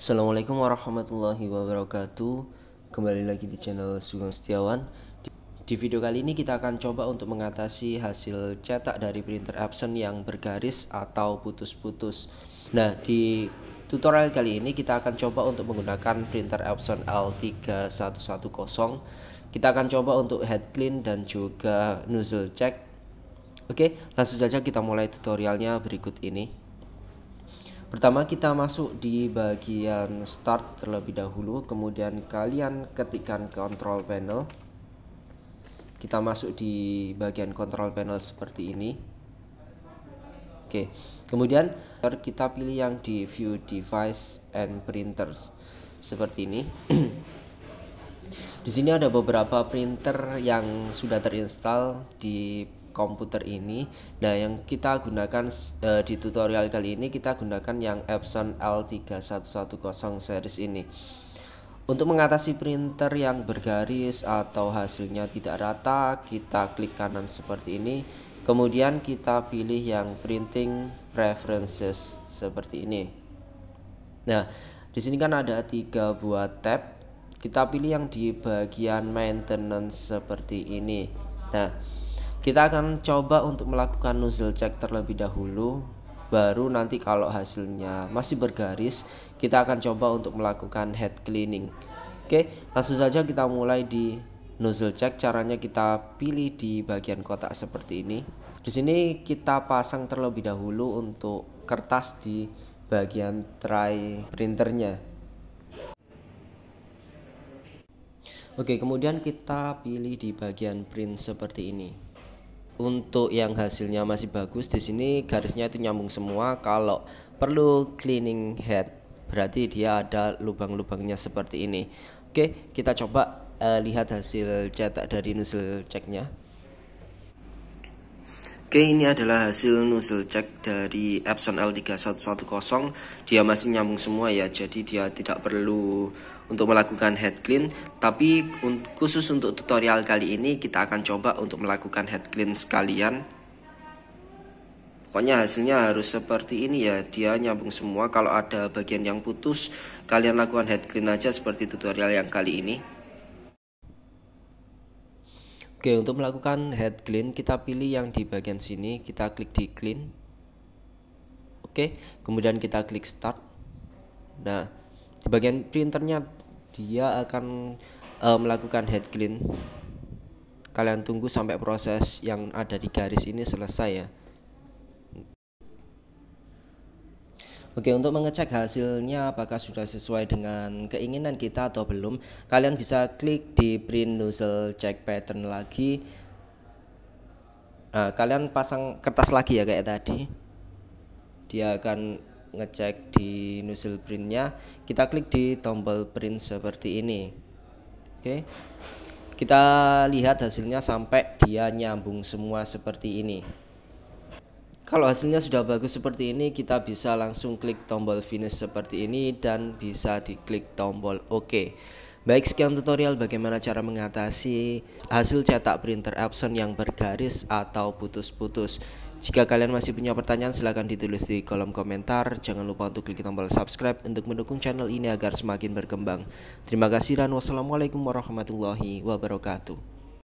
Assalamualaikum warahmatullahi wabarakatuh. Kembali lagi di channel Sugeng Setiawan. Di video kali ini kita akan coba untuk mengatasi hasil cetak dari printer Epson yang bergaris atau putus-putus. Nah di tutorial kali ini kita akan coba untuk menggunakan printer Epson L3110 Kita akan coba untuk head clean dan juga nozzle check. Oke langsung saja kita mulai tutorialnya berikut ini Pertama kita masuk di bagian start terlebih dahulu, kemudian kalian ketikkan control panel. Kita masuk di bagian control panel seperti ini. Oke, kemudian kita pilih yang di view device and printers seperti ini. di sini ada beberapa printer yang sudah terinstall di komputer ini. Nah, yang kita gunakan uh, di tutorial kali ini kita gunakan yang Epson L3110 series ini. Untuk mengatasi printer yang bergaris atau hasilnya tidak rata, kita klik kanan seperti ini. Kemudian kita pilih yang printing preferences seperti ini. Nah, di sini kan ada tiga buah tab. Kita pilih yang di bagian maintenance seperti ini. Nah, kita akan coba untuk melakukan nozzle check terlebih dahulu baru nanti kalau hasilnya masih bergaris kita akan coba untuk melakukan head cleaning. Oke langsung saja kita mulai di nozzle check caranya kita pilih di bagian kotak seperti ini. Di sini kita pasang terlebih dahulu untuk kertas di bagian tray printernya. Oke kemudian kita pilih di bagian print seperti ini untuk yang hasilnya masih bagus di sini garisnya itu nyambung semua. Kalau perlu cleaning head berarti dia ada lubang-lubangnya seperti ini. Oke kita coba uh, lihat hasil cetak dari nozzle checknya Oke ini adalah hasil nozzle check dari Epson L3110 Dia masih nyambung semua ya Jadi dia tidak perlu untuk melakukan head clean. Tapi khusus untuk tutorial kali ini kita akan coba untuk melakukan head clean sekalian. Pokoknya hasilnya harus seperti ini ya Dia nyambung semua. Kalau ada bagian yang putus Kalian lakukan head clean aja seperti tutorial yang kali ini Oke, untuk melakukan head clean kita pilih yang di bagian sini, kita klik di clean. Oke, kemudian kita klik start. Nah, di bagian printernya dia akan uh, melakukan head clean. Kalian tunggu sampai proses yang ada di garis ini selesai ya. Oke, untuk mengecek hasilnya apakah sudah sesuai dengan keinginan kita atau belum, kalian bisa klik di print nozzle check pattern lagi. Nah, kalian pasang kertas lagi ya kayak tadi. Dia akan ngecek di nozzle printnya. Kita klik di tombol print seperti ini. Oke. Kita lihat hasilnya sampai dia nyambung semua seperti ini. Kalau hasilnya sudah bagus seperti ini, kita bisa langsung klik tombol finish seperti ini dan bisa diklik tombol OK. Baik, sekian tutorial bagaimana cara mengatasi hasil cetak printer Epson yang bergaris atau putus-putus. Jika kalian masih punya pertanyaan, silahkan ditulis di kolom komentar. Jangan lupa untuk klik tombol subscribe untuk mendukung channel ini agar semakin berkembang. Terima kasih dan wassalamualaikum warahmatullahi wabarakatuh.